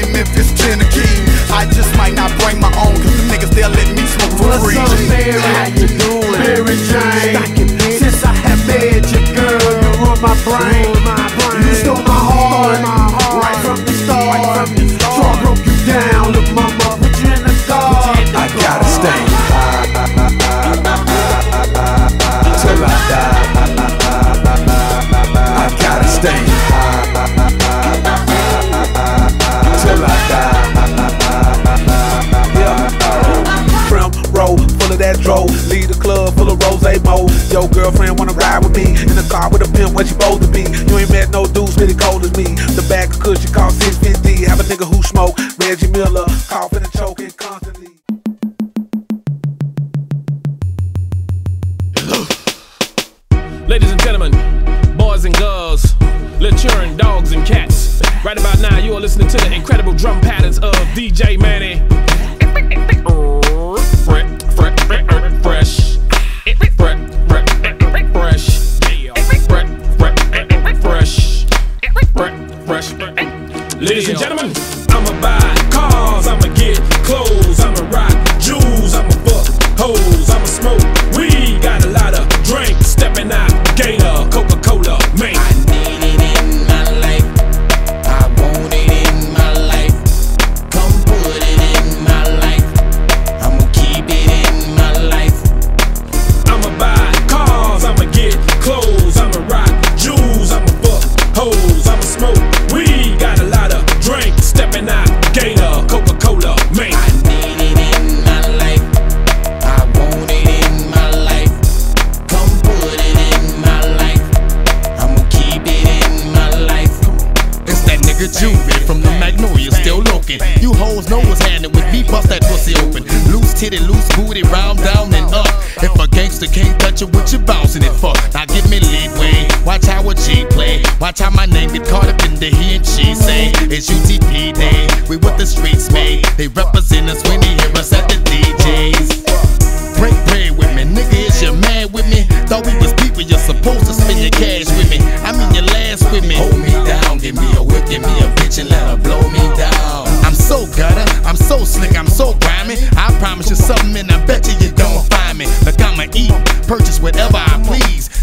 in Memphis, Tennessee. I just might not bring my own, cause the niggas they'll let me smoke for What's free. What's up, Mary? How you doing? Mary Jane. Since I have met you, girl, you ruined my brain. My brain. You stole my heart. Right from the start. Right from the broke you down. Look, mama, put you in the dark. I gotta stay. Till I die, I gotta stay. Pimp, where she supposed to be. You ain't met no dudes really cold as me. The bag of cushion cost 650. Have a nigga who smoke. Reggie Miller, coughing and choking constantly. Ladies and gentlemen, boys and girls, maturing dogs and cats. Right about now, you are listening to the incredible drum patterns of DJ Manny. Fresh, fresh. Ladies and gentlemen, I'ma buy cars, I'ma get clothes, I'ma rock jewels, I'ma fuck hoes, I'ma smoke from the Magnolia, still looking. You hoes know what's happening with me, bust that pussy open. Loose titty, loose booty, round, down, and up. If a gangster can't touch it, what you bouncing it for? Now give me leadway. Watch how a G play. Watch how my name get caught up in the he and she say. It's UTP day. We what the streets made. They represent us when they hear us at the DJs. so slick, I'm so grimy. I promise you something and I bet you you don't find me. Look, I'ma eat, purchase whatever I please.